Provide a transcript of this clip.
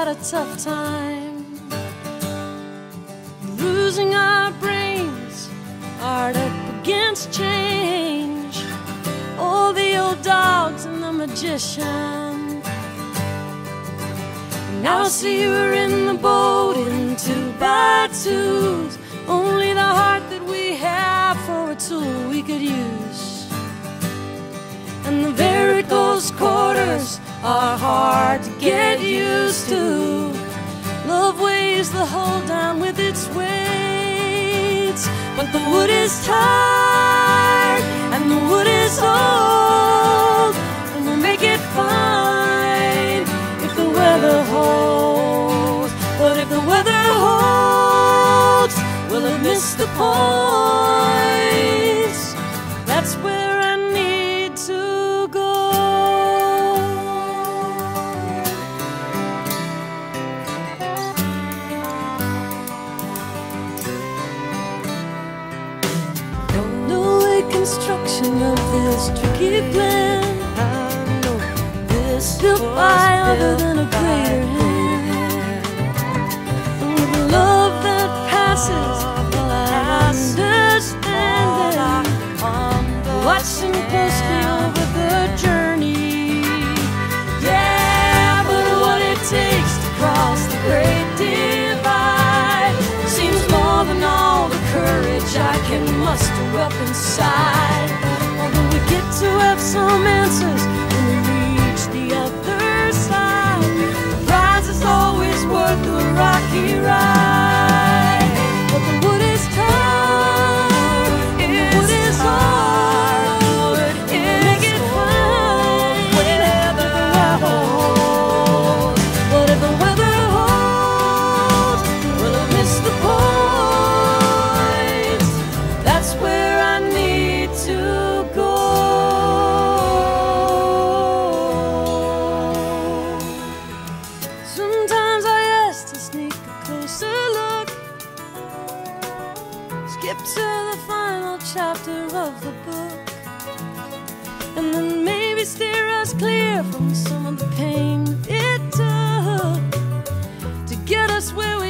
had a tough time. Losing our brains, hard up against change. All the old dogs and the magician. Now I see we're in the boat in two by twos. Only the heart that we have for a tool we could use. And the close quarters are hard to get used to. Love weighs the hull down with its weights, but the wood is tired and the wood is old, and we'll make it fine if the weather holds. But if the weather holds, we'll have missed the point. This tricky plan. I know this built by other than a greater hand. And with a love that passes, well, I understand it. Watching closely over the journey. Yeah, but what it takes to cross the great divide seems more than all the courage I can muster up inside. skip to the final chapter of the book. And then maybe steer us clear from some of the pain it took to get us where we